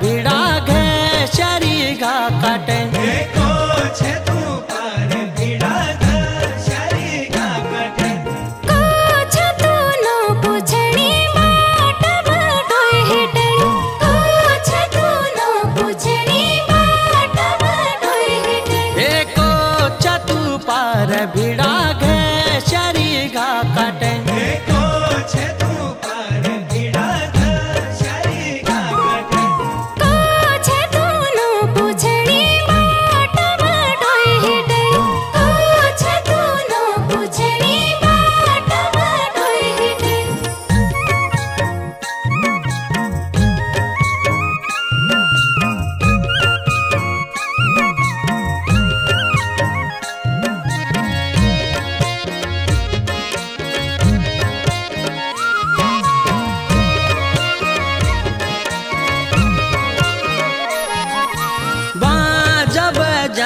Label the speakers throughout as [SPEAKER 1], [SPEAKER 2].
[SPEAKER 1] भिड़ा घे शरी घा काटे चतु पार भिड़ा घे शरी घा काटे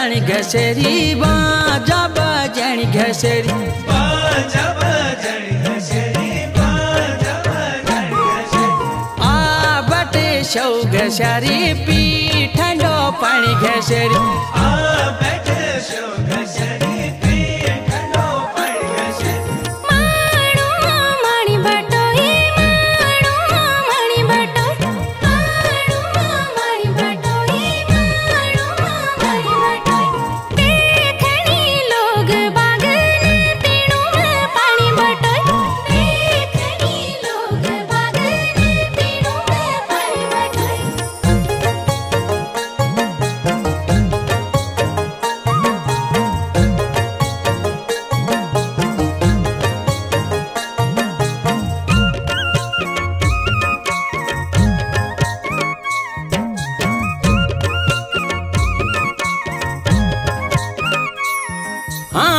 [SPEAKER 1] जब जण घसेरी। बा जब जण घसेरी आ बटे शौ घसारी। पी ठंडो पानी घसेरी। आ बटे जो घसरी।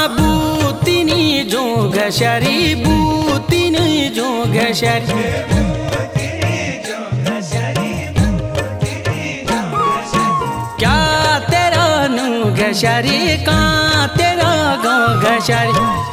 [SPEAKER 1] बूतिनी जो घसरी। क्या तेरा नू घसरी का तेरा गाँव घसरी?